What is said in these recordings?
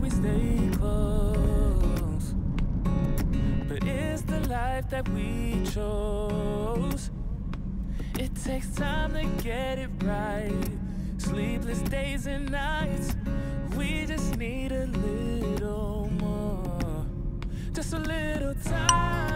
we stay close. But it's the life that we chose? It takes time to get it right. Sleepless days and nights. We just need a little more. Just a little time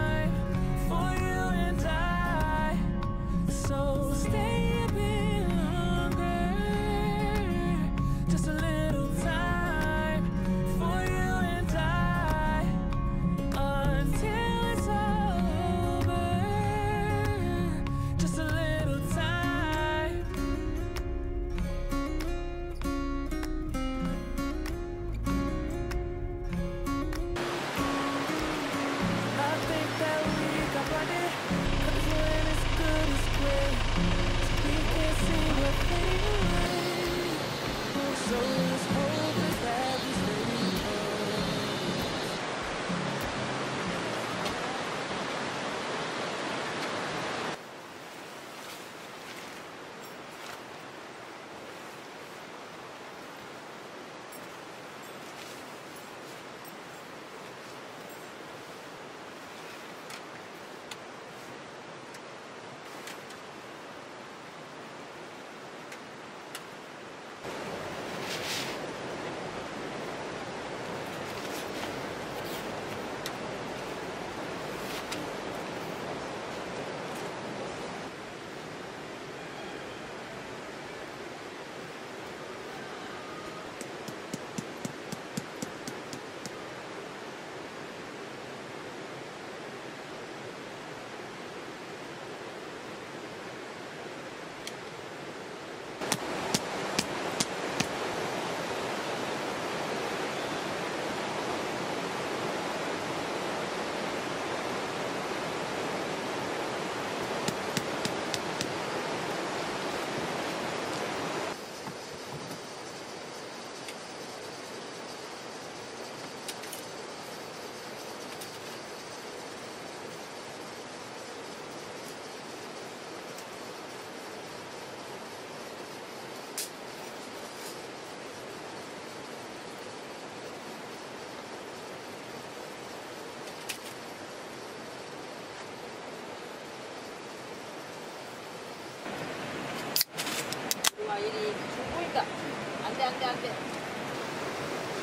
안돼 안돼 안돼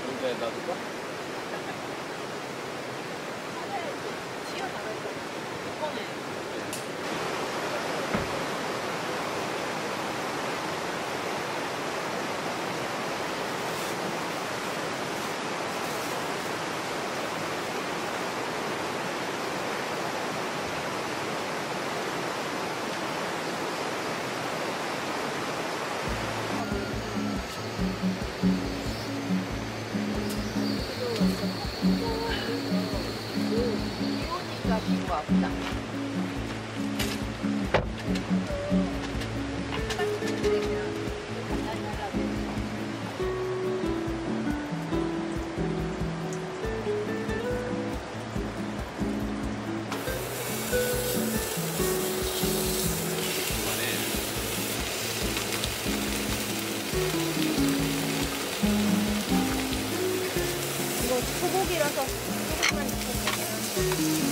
근데 놔둘까? 튀어나갈 거 이거 소고기라서 소고기만 그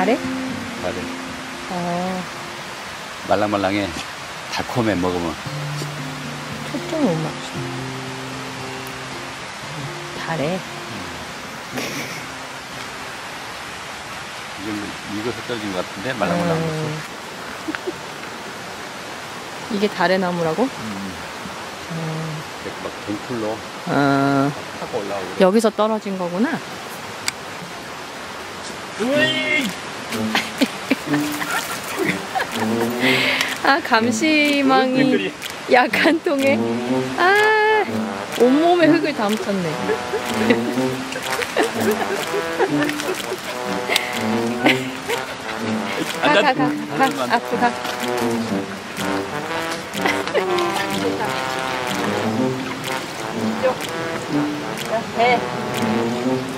달에? 다들 어, 말랑말랑해. 달콤해 먹으면. 초점 못 맞춰. 달에? 이건 익어서 떨어진 것 같은데 말랑말랑. 음. 이게 달의 나무라고? 음. 음. 이렇게 막 등풀로 어, 타고 올라오고. 그래. 여기서 떨어진 거구나. 아, 감시망이 약한 통에. 아, 온몸에 흙을 다 묻혔네. 가, 가, 가, 가, 앞으로 가. 이쪽. 야, 배.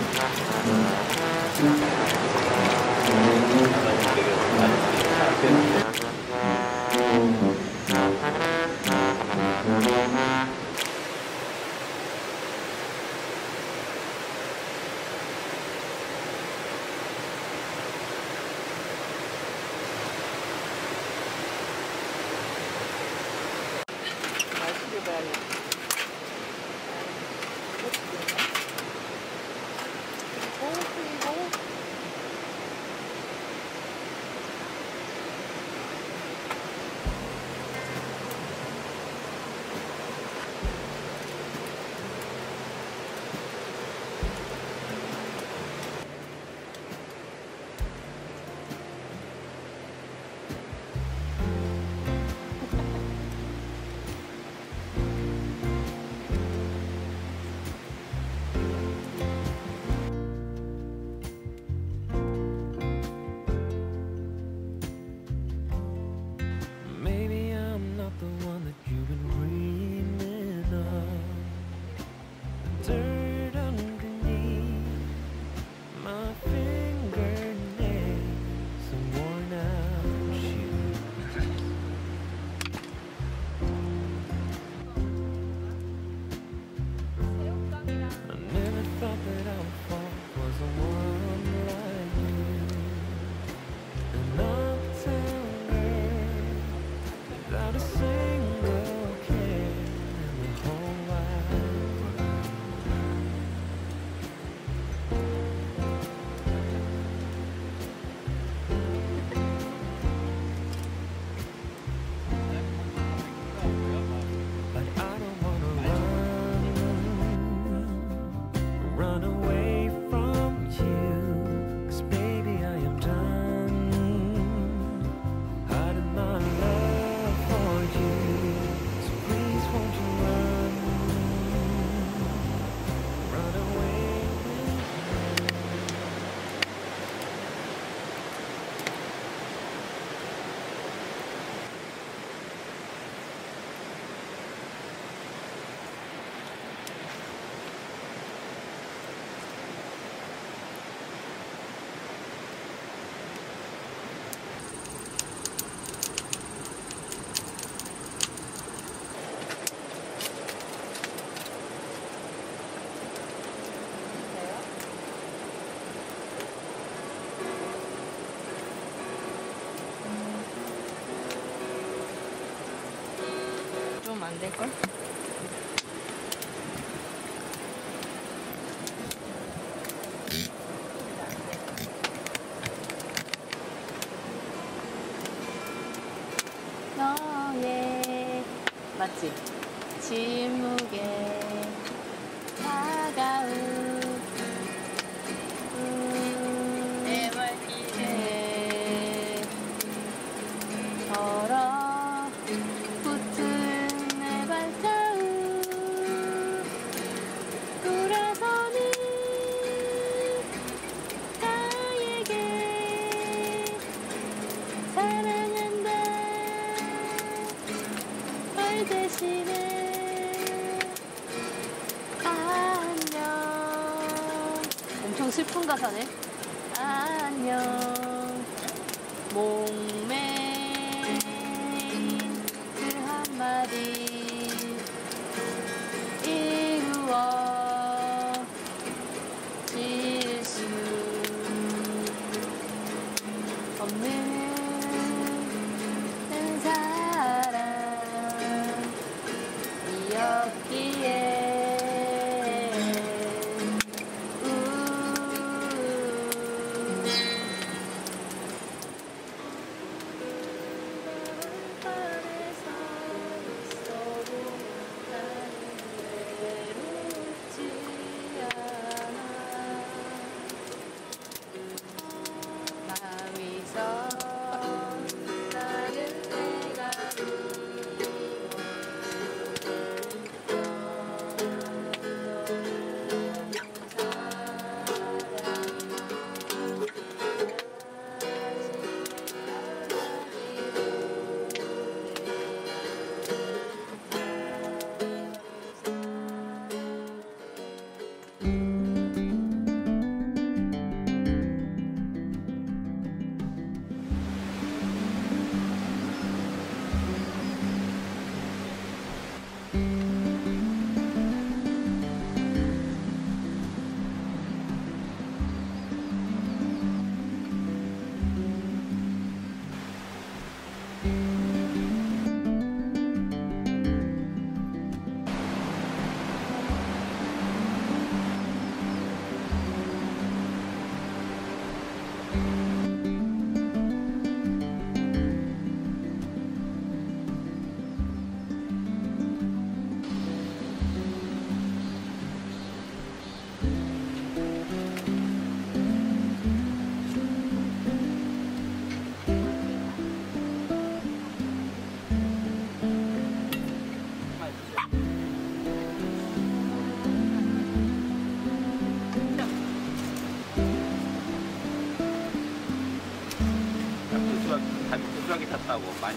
될걸? 너의 맞지? 침묵에 다가온 안녕. 슬픈 가사네. 안녕. 목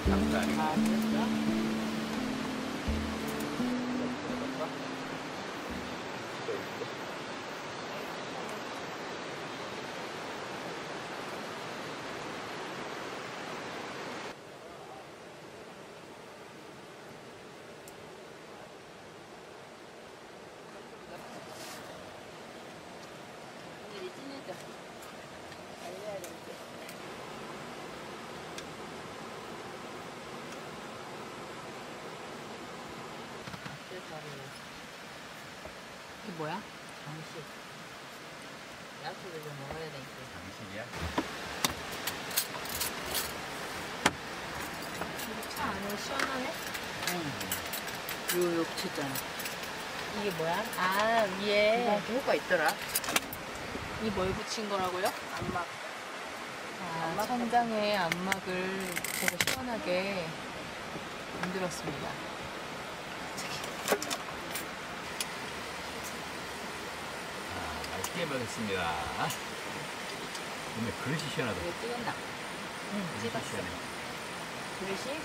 감 사. 뭐야? 장식. 야채를 좀 먹어야 되니까. 당신이야? 차 안에 시원하네? 응. 요, 요 붙였잖아. 이게 뭐야? 아, 위에 효과 있더라. 이 뭘 붙인 거라고요? 안막. 아, 안막 천장에 안막을 제가 시원하게 만들었습니다. 먹었습니다. 오늘 그릇이 시원하다. 이거 찍었나? 응, 그릇이 시원해. 그릇이